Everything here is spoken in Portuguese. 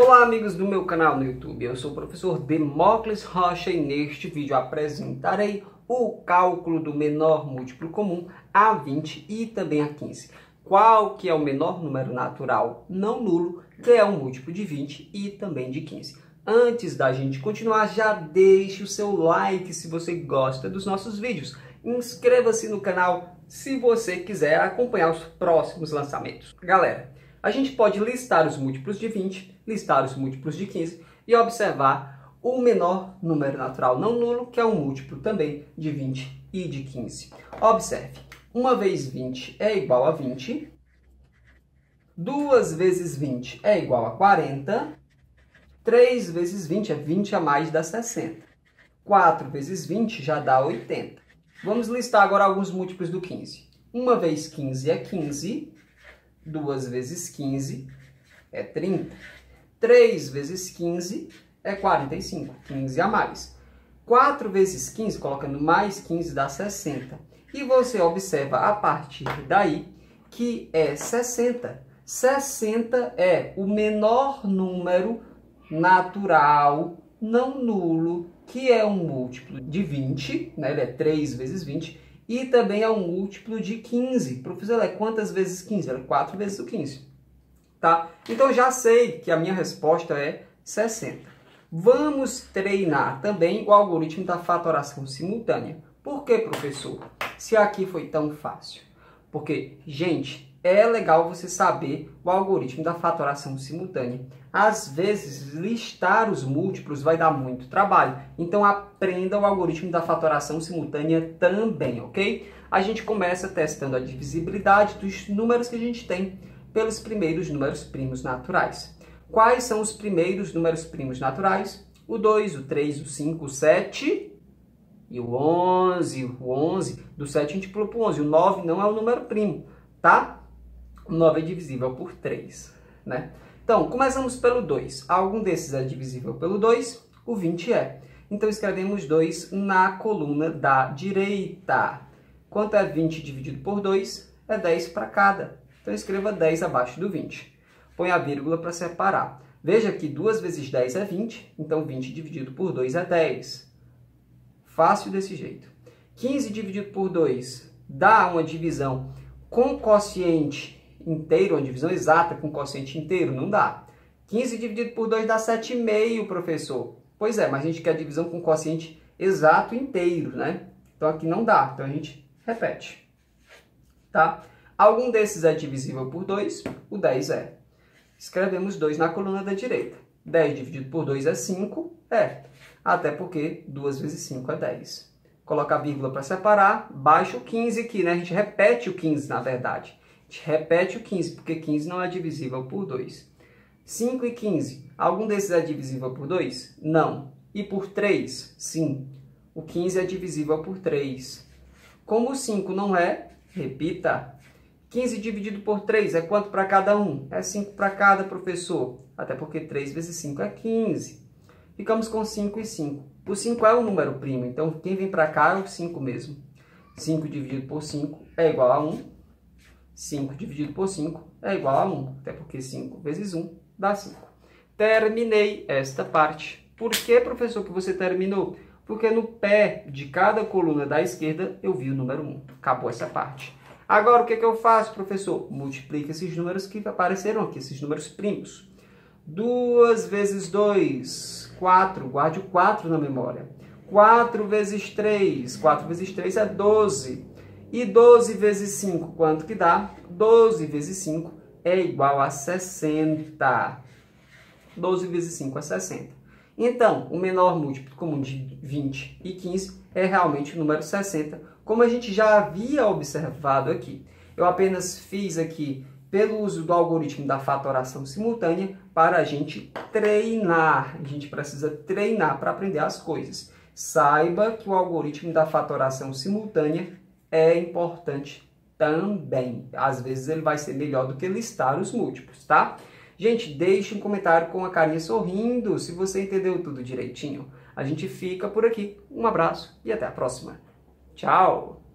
Olá amigos do meu canal no YouTube, eu sou o professor Demócles Rocha e neste vídeo apresentarei o cálculo do menor múltiplo comum a 20 e também a 15. Qual que é o menor número natural não nulo, que é o múltiplo de 20 e também de 15. Antes da gente continuar, já deixe o seu like se você gosta dos nossos vídeos. Inscreva-se no canal se você quiser acompanhar os próximos lançamentos. Galera, a gente pode listar os múltiplos de 20, listar os múltiplos de 15 e observar o menor número natural não nulo, que é um múltiplo também de 20 e de 15. Observe, 1 vezes 20 é igual a 20, 2 vezes 20 é igual a 40, 3 vezes 20 é 20 a mais dá 60, 4 vezes 20 já dá 80. Vamos listar agora alguns múltiplos do 15. 1 vezes 15 é 15, 2 vezes 15 é 30. 3 vezes 15 é 45, 15 a mais. 4 vezes 15, colocando mais 15, dá 60. E você observa a partir daí que é 60. 60 é o menor número natural não nulo, que é um múltiplo de 20, né? ele é 3 vezes 20, e também é um múltiplo de 15. Professor, é quantas vezes 15? Ela é 4 vezes o 15. Tá? Então já sei que a minha resposta é 60. Vamos treinar também o algoritmo da fatoração simultânea. Por que, professor? Se aqui foi tão fácil. Porque, gente, é legal você saber o algoritmo da fatoração simultânea. Às vezes, listar os múltiplos vai dar muito trabalho. Então, aprenda o algoritmo da fatoração simultânea também, ok? A gente começa testando a divisibilidade dos números que a gente tem pelos primeiros números primos naturais. Quais são os primeiros números primos naturais? O 2, o 3, o 5, o 7 e o 11. O 11, do 7 a gente pula para o 11. O 9 não é o número primo, tá? 9 é divisível por 3, né? Então, começamos pelo 2. Algum desses é divisível pelo 2? O 20 é. Então, escrevemos 2 na coluna da direita. Quanto é 20 dividido por 2? É 10 para cada. Então, escreva 10 abaixo do 20. Põe a vírgula para separar. Veja que 2 vezes 10 é 20, então 20 dividido por 2 é 10. Fácil desse jeito. 15 dividido por 2 dá uma divisão com quociente inteiro, uma divisão exata com quociente inteiro? Não dá. 15 dividido por 2 dá 7,5, professor. Pois é, mas a gente quer divisão com quociente exato inteiro, né? Então aqui não dá, então a gente repete. Tá? Algum desses é divisível por 2? O 10 é. Escrevemos 2 na coluna da direita. 10 dividido por 2 é 5? É. Até porque 2 vezes 5 é 10. Coloca a vírgula para separar, baixa o 15 aqui, né? A gente repete o 15, na verdade repete o 15, porque 15 não é divisível por 2. 5 e 15, algum desses é divisível por 2? Não. E por 3? Sim. O 15 é divisível por 3. Como o 5 não é, repita. 15 dividido por 3 é quanto para cada um? É 5 para cada, professor. Até porque 3 vezes 5 é 15. Ficamos com 5 e 5. O 5 é um número primo, então quem vem para cá é o 5 mesmo. 5 dividido por 5 é igual a 1. 5 dividido por 5 é igual a 1, até porque 5 vezes 1 dá 5. Terminei esta parte. Por que, professor, que você terminou? Porque no pé de cada coluna da esquerda eu vi o número 1. Acabou essa parte. Agora, o que, é que eu faço, professor? Multiplica esses números que apareceram aqui, esses números primos. 2 vezes 2, 4. Guarde o 4 na memória. 4 vezes 3. 4 vezes 3 é 12. E 12 vezes 5, quanto que dá? 12 vezes 5 é igual a 60. 12 vezes 5 é 60. Então, o menor múltiplo comum de 20 e 15 é realmente o número 60, como a gente já havia observado aqui. Eu apenas fiz aqui pelo uso do algoritmo da fatoração simultânea para a gente treinar. A gente precisa treinar para aprender as coisas. Saiba que o algoritmo da fatoração simultânea é importante também. Às vezes ele vai ser melhor do que listar os múltiplos, tá? Gente, deixe um comentário com a carinha sorrindo se você entendeu tudo direitinho. A gente fica por aqui. Um abraço e até a próxima. Tchau!